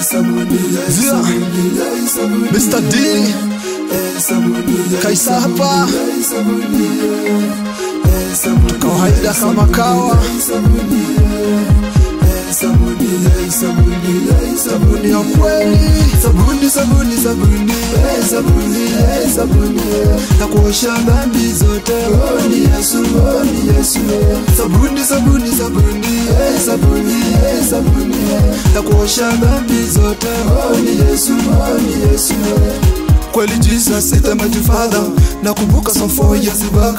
Zia, Mr. D, Kaisa hapa, kawaida kama kawa, sabuni ya kweli, Sabuni, sabuni, sabuni, eh, sabuni, eh, sabuni, na kuosha dhambi zote. Oh, ni Yesu, oh, ni Yesu. Sabuni, sabuni, sabuni, eh, sabuni, eh, sabuni, na kuosha dhambi zote. Oh, ni Yesu, oh, ni Yesu. Kweli Jesus is my father. Nakumbuka some four years back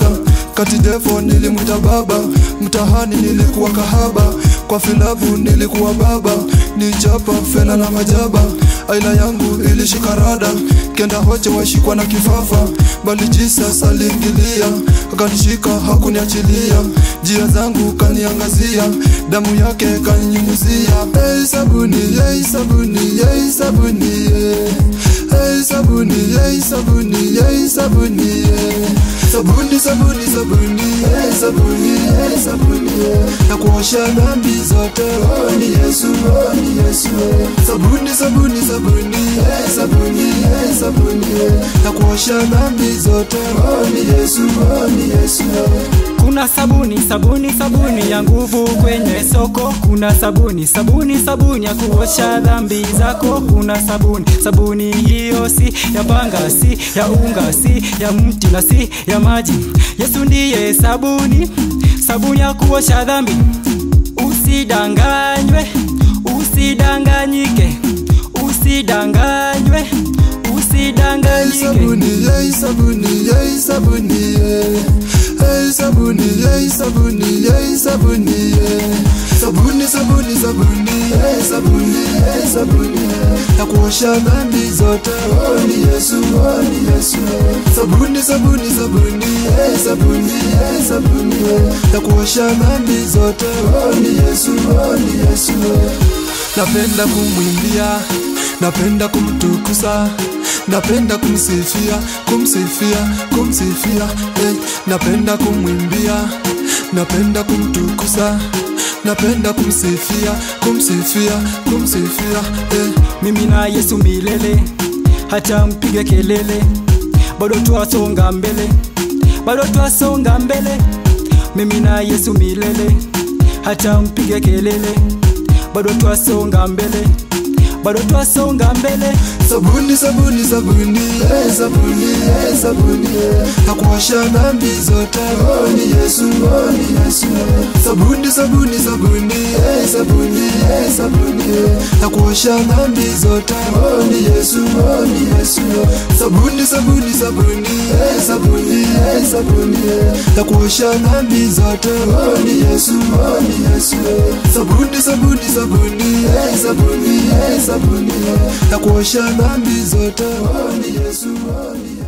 Kati devil nilimwita baba. Mtahani nilikuwa kahaba. Kwa filabu nilikuwa baba Nichapa fela na majaba Aila yangu ilishika rada Kenda hoche washikwa na kifafa Bali Jesus aliingilia Akanishika hakuniachilia jia zangu kaniangazia Damu yake kaninyunyuzia Hey sabuni, hey sabuni, hey sabuni yeah. Hey sabuni, hey sabuni, hey sabuni yeah. Sabuni, sabuni, sabuni, hey sabuni, hey sabuni hey. Na kuosha dhambi zote, oh ni Yesu, oh ni Yesu hey. Sabuni, sabuni, sabuni, hey sabuni, hey sabuni hey. ya kuosha dhambi zote, oh ni Yesu, oh ni Yesu yeah. Kuna sabuni sabuni sabuni ya nguvu kwenye soko. Kuna sabuni sabuni sabuni ya kuosha dhambi zako. Kuna sabuni sabuni hiyo si ya panga, si ya unga, si ya mti na si ya maji. Yesu ndiye sabuni, sabuni ya kuosha dhambi. Usidanganywe, usidanganyike, usidanganywe, usidanganyike. sabuni, hey, sabuni, hey, sabuni. Hey sabuni, yey sabuni, yey sabuni, yeah. Sabuni, sabuni, sabuni, hey sabuni, hey sabuni. Na kuosha dhambi zote, oh ni Yesu, oh ni Yesu. Sabuni, sabuni, sabuni, hey sabuni, hey sabuni. Na kuosha dhambi zote, oh ni Yesu, oh ni Yesu. Napenda kumwimbia, napenda kumtukuza napenda kumsifia kumsifia kumsifia hey, napenda kumwimbia napenda kumtukuza napenda kumsifia kumsifia kumsifia hey. mimi na Yesu milele, hata mpige kelele, bado twasonga mbele, bado twasonga mbele. Mimi na Yesu milele, hata mpige kelele, bado twasonga mbele, bado twasonga mbele. sabuni sabuni sabuni eh, sabuni eh, sabuni eh. na kuosha dhambi zote oh, ni Yesu oh, ni Yesu eh. sabuni sabuni sabuni eh, sabuni eh, sabuni eh. na kuosha dhambi zote oh, ni Yesu oh, ni Yesu eh. Sabuni sabuni sabuni. Hey, sabuni hey, sabuni. Na kuosha dhambi zote. Oh, ni Yesu oh, ni Yesu. Sabuni sabuni sabuni. Hey, sabuni hey, sabuni. Na kuosha dhambi zote. Oh, ni Yesu oh, ni Yesu